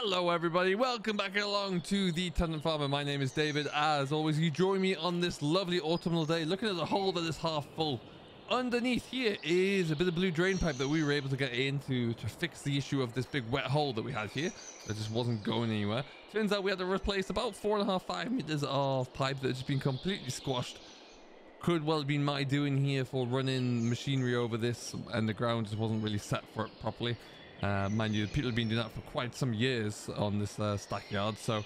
Hello everybody, welcome back along to the Tenant Farmer. My name is David. As always, you join me on this lovely autumnal day looking at the hole that is half full. Underneath here is a bit of blue drain pipe that we were able to get into to fix the issue of this big wet hole that we had here that just wasn't going anywhere. Turns out we had to replace about four and a half, five meters of pipe that had just been completely squashed. Could well have been my doing here for running machinery over this and the ground just wasn't really set for it properly. Uh, mind you, people have been doing that for quite some years on this uh, stackyard. So,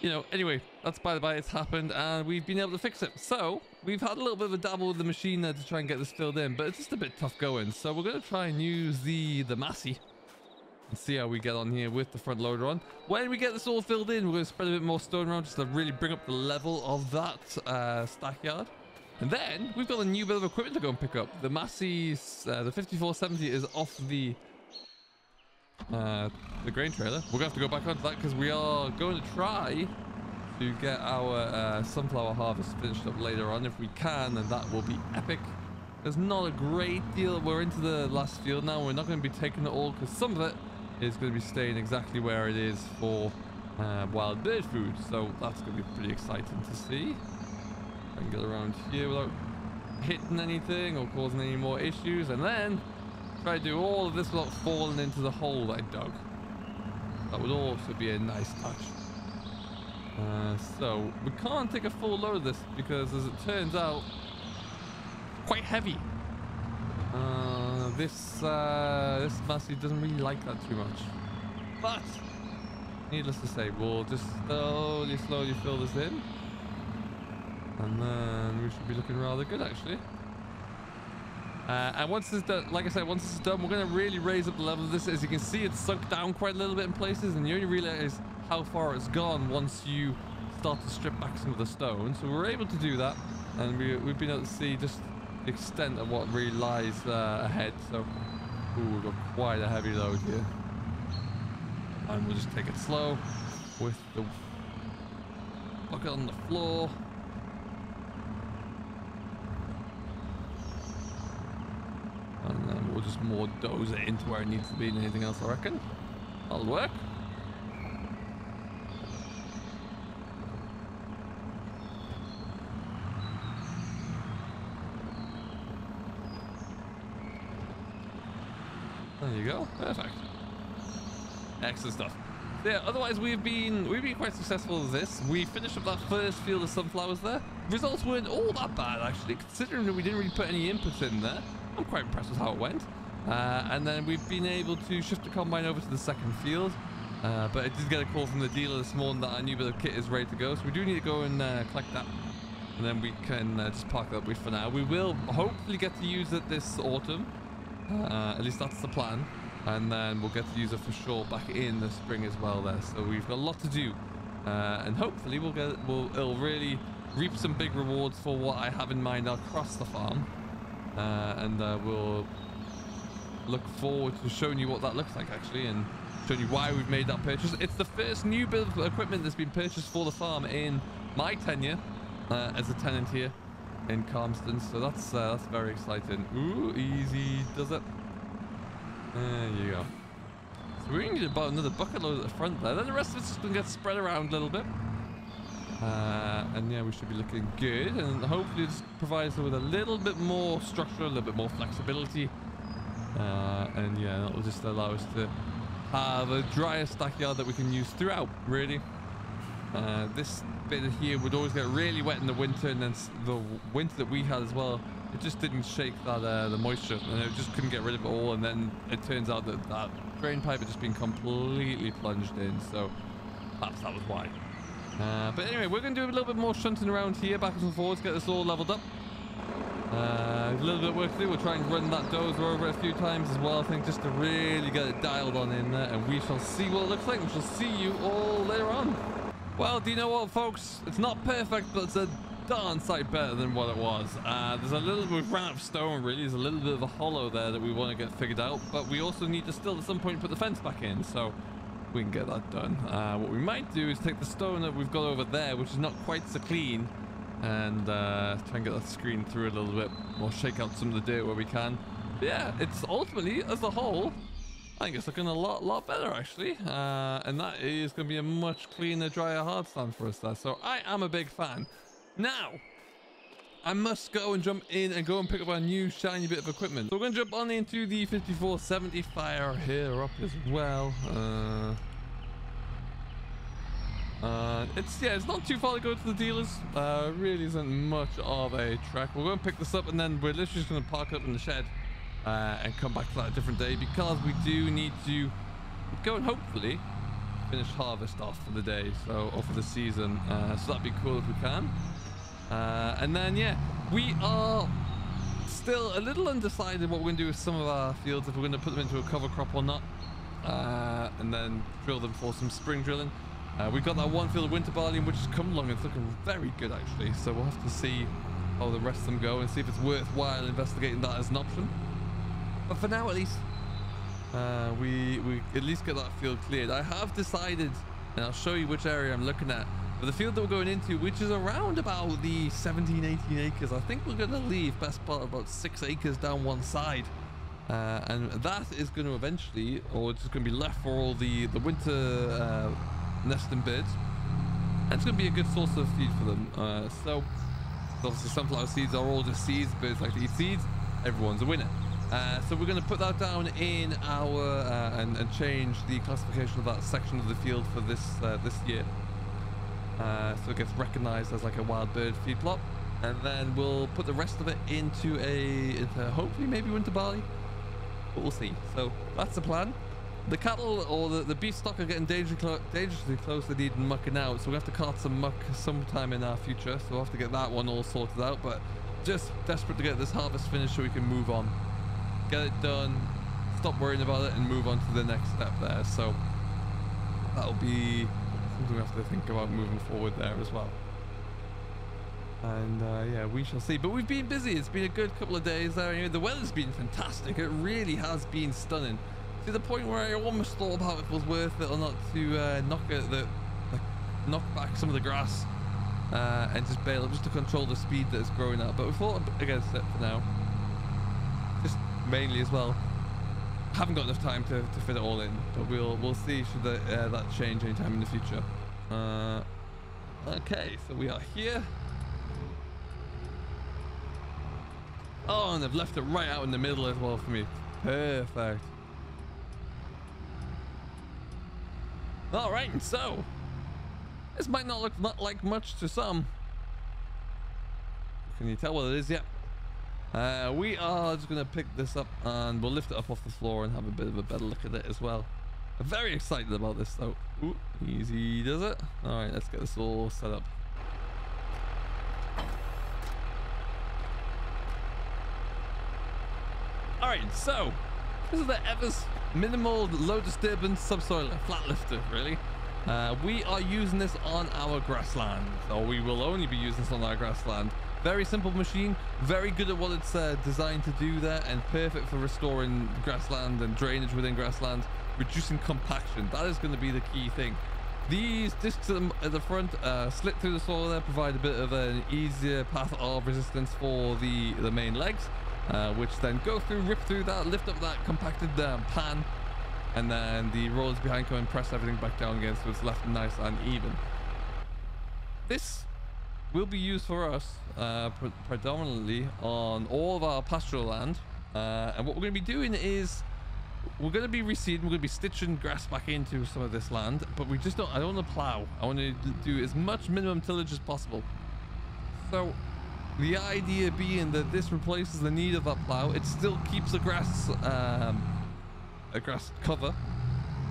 you know, anyway, that's by the by, it's happened and we've been able to fix it. So, we've had a little bit of a dabble with the machine there to try and get this filled in, but it's just a bit tough going. So we're going to try and use the, the Massey and see how we get on here with the front loader on. When we get this all filled in, we're going to spread a bit more stone around just to really bring up the level of that uh, stackyard. And then we've got a new bit of equipment to go and pick up. The Massey, uh, the 5470 is off the uh, the grain trailer. We're going to have to go back onto that because we are going to try to get our uh, sunflower harvest finished up later on. If we can, then that will be epic. There's not a great deal. We're into the last field now. We're not going to be taking it all because some of it is going to be staying exactly where it is for uh, wild bird food. So that's going to be pretty exciting to see. I can get around here without hitting anything or causing any more issues. And then To do all of this without falling into the hole that I dug. That would also be a nice touch. Uh, so, we can't take a full load of this because as it turns out, quite heavy. Uh, this, uh, this Massey doesn't really like that too much. But, needless to say, we'll just slowly, slowly fill this in. And then we should be looking rather good actually. Uh, and once this done, like I said, once this is done, we're going to really raise up the level of this. As you can see, it's sunk down quite a little bit in places, and you only realize how far it's gone once you start to strip back some of the stone. So we're able to do that, and we, we've been able to see just the extent of what really lies uh, ahead. So, ooh, we've got quite a heavy load here. And we'll just take it slow with the bucket on the floor. And then we'll just more doze it into where it needs to be than anything else, I reckon. That'll work. There you go. Perfect. Excellent stuff. Yeah, otherwise we've been we've been quite successful with this. We finished up that first field of sunflowers there. Results weren't all that bad actually, considering that we didn't really put any input in there. I'm quite impressed with how it went. Uh, and then we've been able to shift the combine over to the second field. Uh, but I did get a call from the dealer this morning that our new bit of kit is ready to go. So we do need to go and uh, collect that. And then we can uh, just park that with for now. We will hopefully get to use it this autumn. Uh, at least that's the plan. And then we'll get to use it for sure back in the spring as well there. So we've got a lot to do. Uh, and hopefully we'll get we'll it'll really reap some big rewards for what I have in mind across the farm. Uh, and uh, we'll look forward to showing you what that looks like actually and showing you why we've made that purchase. It's the first new bit of equipment that's been purchased for the farm in my tenure uh, as a tenant here in Calmsden. So that's uh, that's very exciting. Ooh, easy does it. There you go. So we need about another bucket load at the front there. Then the rest of it's just going to get spread around a little bit. Uh, and yeah, we should be looking good. And hopefully this provides us with a little bit more structure, a little bit more flexibility. Uh, and yeah, that will just allow us to have a drier stackyard that we can use throughout, really. Uh, this bit here would always get really wet in the winter, and then the winter that we had as well, it just didn't shake that uh, the moisture, and it just couldn't get rid of it all. And then it turns out that that drain pipe had just been completely plunged in, so perhaps that was why. Uh, but anyway, we're going to do a little bit more shunting around here, backwards and forwards, get this all leveled up. Uh, a little bit of work to do. We'll try and run that dozer over a few times as well, I think, just to really get it dialed on in there. And we shall see what it looks like. We shall see you all later on. Well, do you know what, folks? It's not perfect, but it's a darn sight better than what it was. Uh, there's a little, ran out of stone, really. There's a little bit of a hollow there that we want to get figured out. But we also need to still, at some point, put the fence back in. So we can get that done. Uh, what we might do is take the stone that we've got over there, which is not quite so clean, and uh, try and get that screen through a little bit, or shake out some of the dirt where we can. But yeah, it's ultimately, as a whole, I think it's looking a lot, lot better actually. Uh, and that is going to be a much cleaner, drier hard stand for us there. So I am a big fan. Now, I must go and jump in and go and pick up our new shiny bit of equipment. So we're going to jump on into the 5470 fire here up as well. Uh, uh, it's yeah, it's not too far to go to the dealers. Uh, really isn't much of a trek. We're going to pick this up and then we're literally just going to park up in the shed uh, and come back to that a different day because we do need to go and hopefully finish harvest off for the day, so or for the season. Uh, so that'd be cool if we can. Uh, and then yeah, we are still a little undecided what we're going to do with some of our fields if we're going to put them into a cover crop or not, uh, and then drill them for some spring drilling. Uh, we've got that one field of winter barley which has come along and it's looking very good actually. So we'll have to see how the rest of them go and see if it's worthwhile investigating that as an option. But for now, at least, uh, we we at least get that field cleared. I have decided, and I'll show you which area I'm looking at. But the field that we're going into, which is around about the 17, 18 acres, I think we're going to leave best part about six acres down one side. Uh, and that is going to eventually, or it's going to be left for all the, the winter uh, nesting birds. And it's going to be a good source of feed for them. Uh, so, obviously sunflower seeds are all just seeds, birds like to eat seeds. Everyone's a winner. Uh, so we're going to put that down in our uh, and, and, change the classification of that section of the field for this uh, this year. Uh, so it gets recognized as like a wild bird feed plot, and then we'll put the rest of it into a into hopefully maybe winter barley, but we'll see. So that's the plan. The cattle or the, the beef stock are getting dangerously, dangerously close to needing mucking out, so we have to cart some muck sometime in our future. So we'll have to get that one all sorted out, but just desperate to get this harvest finished so we can move on get it done, stop worrying about it, and move on to the next step there. So that'll be something we have to think about moving forward there as well. And uh, yeah, we shall see. But we've been busy. It's been a good couple of days there. The weather's been fantastic. It really has been stunning. To the point where I almost thought about if it was worth it or not to uh, knock it, the, knock back some of the grass uh, and just bale up just to control the speed that it's growing at. But we thought against it for now Just mainly as well. Haven't got enough time to, to fit it all in, but we'll we'll see should that, uh, that change anytime in the future. Uh, okay, so we are here. Oh, and they've left it right out in the middle as well for me. Perfect. All right, so this might not look like much to some. Can you tell what it is yet? Uh, we are just going to pick this up and we'll lift it up off the floor and have a bit of a better look at it as well. I'm very excited about this though. Ooh, easy does it. All right, let's get this all set up. All right, so this is the Evers minimal low disturbance subsoil flat lifter, really. Uh, we are using this on our grassland, or we will only be using this on our grassland. Very simple machine, very good at what it's uh, designed to do there, and perfect for restoring grassland and drainage within grassland, reducing compaction. That is going to be the key thing. These discs at the front uh, slit through the soil there, provide a bit of an easier path of resistance for the, the main legs, uh, which then go through, rip through that, lift up that compacted um, pan, and then the rollers behind come and press everything back down again so it's left nice and even. This will be used for us uh, pre predominantly on all of our pastoral land. Uh, and what we're going to be doing is we're going to be reseeding, we're going to be stitching grass back into some of this land, but we just don't, I don't want to plow. I want to do as much minimum tillage as possible. So the idea being that this replaces the need of that plow. It still keeps the grass, um, a grass cover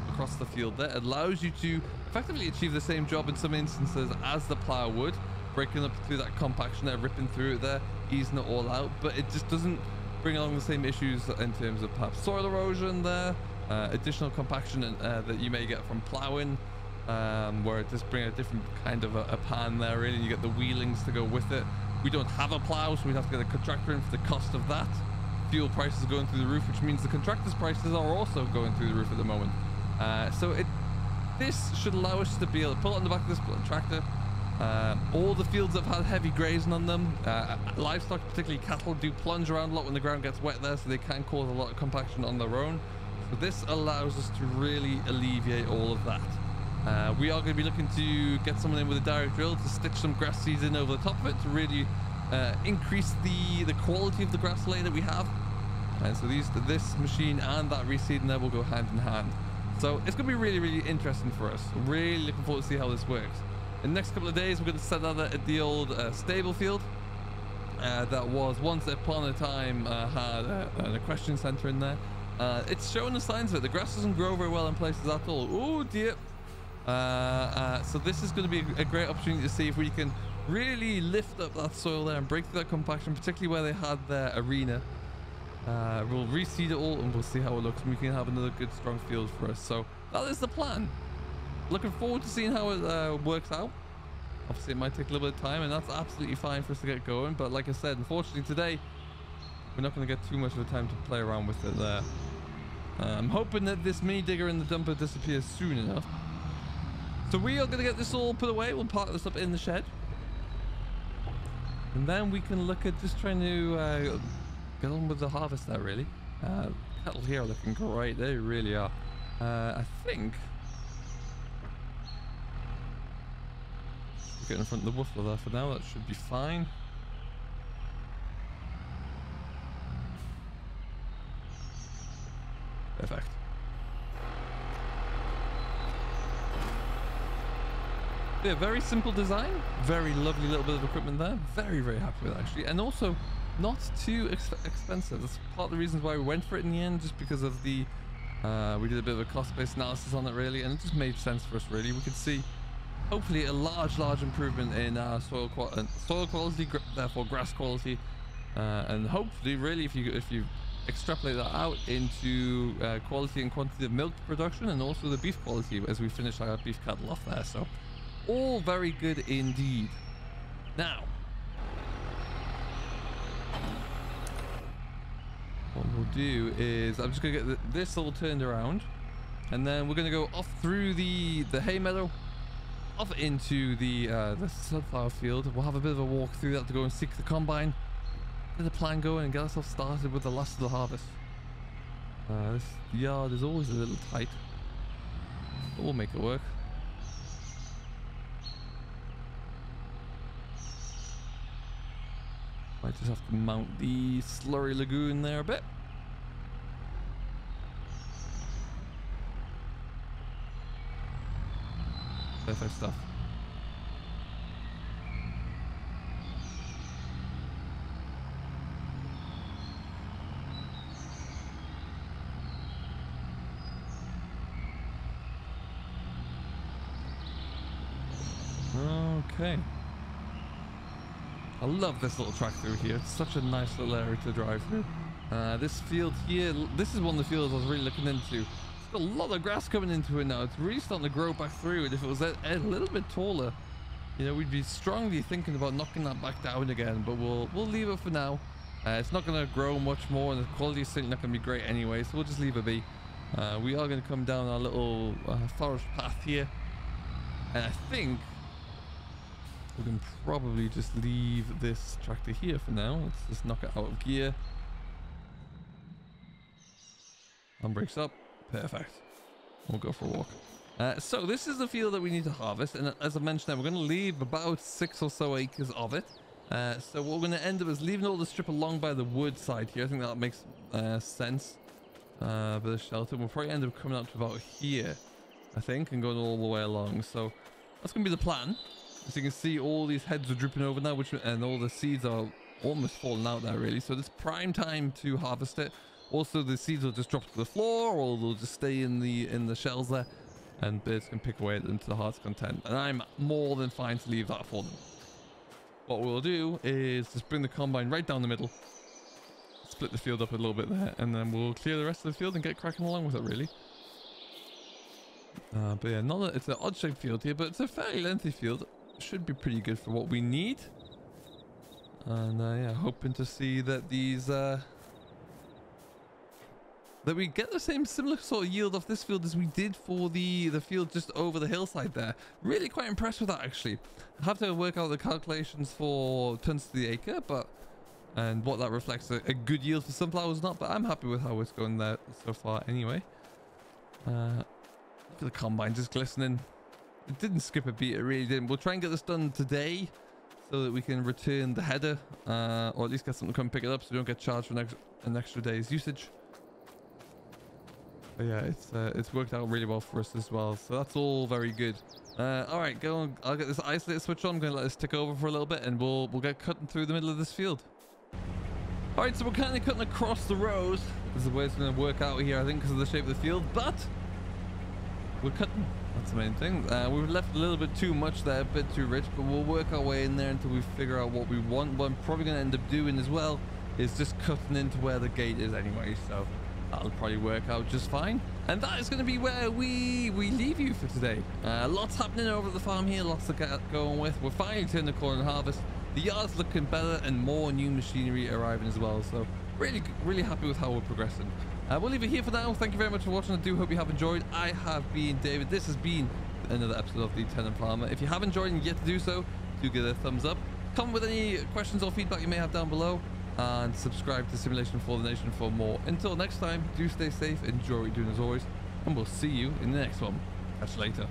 across the field there. It allows you to effectively achieve the same job in some instances as the plow would breaking up through that compaction there, ripping through it there, easing it all out, but it just doesn't bring along the same issues in terms of perhaps soil erosion there, uh, additional compaction uh, that you may get from plowing, um, where it just bring a different kind of a, a pan there in and you get the wheelings to go with it. We don't have a plow, so we have to get a contractor in for the cost of that. Fuel prices are going through the roof, which means the contractor's prices are also going through the roof at the moment. Uh, so it this should allow us to be able to pull it on the back of this tractor, uh, all the fields have had heavy grazing on them. Uh, livestock, particularly cattle, do plunge around a lot when the ground gets wet there, so they can cause a lot of compaction on their own. So this allows us to really alleviate all of that. Uh, we are going to be looking to get someone in with a direct drill to stitch some grass seeds in over the top of it to really uh, increase the, the quality of the grass layer that we have. And so these this machine and that reseeding there will go hand in hand. So it's going to be really, really interesting for us. Really looking forward to see how this works. In the next couple of days, we're going to set that at the old uh, stable field. Uh, that was once upon a time uh, had a, an equestrian center in there. Uh, it's showing the signs of it. The grass doesn't grow very well in places at all. Oh dear. Uh, uh, so this is going to be a great opportunity to see if we can really lift up that soil there and break through that compaction, particularly where they had their arena. Uh, we'll reseed it all and we'll see how it looks and we can have another good strong field for us. So that is the plan. Looking forward to seeing how it uh, works out. Obviously it might take a little bit of time and that's absolutely fine for us to get going. But like I said, unfortunately today, we're not going to get too much of a time to play around with it there. Uh, I'm hoping that this mini digger and the dumper disappears soon enough. So we are going to get this all put away. We'll park this up in the shed. And then we can look at just trying to uh, get on with the harvest there, really. Uh, cattle here are looking great. They really are. Uh, I think... Get in front of the woofler there for now. That should be fine. Perfect. Yeah, very simple design. Very lovely little bit of equipment there. Very, very happy with it, actually. And also, not too ex expensive. That's part of the reasons why we went for it in the end, just because of the... Uh, we did a bit of a cost-based analysis on it, really, and it just made sense for us, really. We could see, hopefully, a large, large improvement in our soil, qual soil quality, therefore grass quality, uh, and hopefully, really, if you if you extrapolate that out into uh, quality and quantity of milk production and also the beef quality as we finish our beef cattle off there. So all very good indeed. Now, what we'll do is I'm just going to get this all turned around and then we're going to go off through the, the hay meadow off into the, uh, the sunflower field. We'll have a bit of a walk through that to go and seek the combine get the plan going and get ourselves started with the last of the harvest. Uh, this yard is always a little tight, but we'll make it work. Might just have to mount the slurry lagoon there a bit. Stuff. Okay. I love this little track through here. It's such a nice little area to drive through. Uh, this field here, this is one of the fields I was really looking into. A lot of grass coming into it now. It's really starting to grow back through it. If it was a, a little bit taller, you know, we'd be strongly thinking about knocking that back down again. But we'll we'll leave it for now. Uh, it's not going to grow much more, and the quality is certainly not going to be great anyway. So we'll just leave it be. Uh, we are going to come down our little uh, forest path here, and I think we can probably just leave this tractor here for now. Let's just knock it out of gear. Handbrakes up. Perfect. We'll go for a walk. Uh, so this is the field that we need to harvest. And as I mentioned, we're going to leave about six or so acres of it. Uh, so what we're going to end up is leaving all the strip along by the wood side here. I think that makes uh, sense. Uh, for the shelter. We'll probably end up coming out to about here, I think, and going all the way along. So that's going to be the plan. As you can see, all these heads are dripping over now, which and all the seeds are almost falling out there, really. So it's prime time to harvest it. Also, the seeds will just drop to the floor, or they'll just stay in the in the shells there, and birds can pick away at them to the heart's content. And I'm more than fine to leave that for them. What we'll do is just bring the combine right down the middle, split the field up a little bit there, and then we'll clear the rest of the field and get cracking along with it, really. Uh, but yeah, not a, it's an odd-shaped field here, but it's a fairly lengthy field should be pretty good for what we need. And uh, yeah, hoping to see that these uh, that we get the same similar sort of yield off this field as we did for the the field just over the hillside there. Really quite impressed with that actually. I have to work out the calculations for tons to the acre, but and what that reflects a, a good yield for sunflowers not. But I'm happy with how it's going there so far anyway. Uh, look at the combine just glistening. It didn't skip a beat, it really didn't. We'll try and get this done today so that we can return the header uh, or at least get someone to come pick it up so we don't get charged for an extra, an extra day's usage. But yeah, it's uh, it's worked out really well for us as well. So that's all very good. Uh, all right, go on. I'll get this isolator switch on. I'm going to let this tick over for a little bit and we'll, we'll get cutting through the middle of this field. All right, so we're kind of cutting across the rows. This is the way it's going to work out here, I think, because of the shape of the field. But we're cutting. That's the main thing. Uh, we've left a little bit too much there, a bit too rich, but we'll work our way in there until we figure out what we want. What I'm probably going to end up doing as well is just cutting into where the gate is anyway. So that'll probably work out just fine. And that is going to be where we we leave you for today. Uh, lots happening over at the farm here, lots to get going with. We're finally turning the corner and harvest. The yard's looking better and more new machinery arriving as well. So really, really happy with how we're progressing. Uh, we'll leave it here for now. Thank you very much for watching. I do hope you have enjoyed. I have been David. This has been another episode of The Tenant Farmer. If you have enjoyed and yet to do so, do give it a thumbs up. Comment with any questions or feedback you may have down below and subscribe to Simulation for the Nation for more. Until next time, do stay safe, enjoy what you're doing as always, and we'll see you in the next one. Catch you later.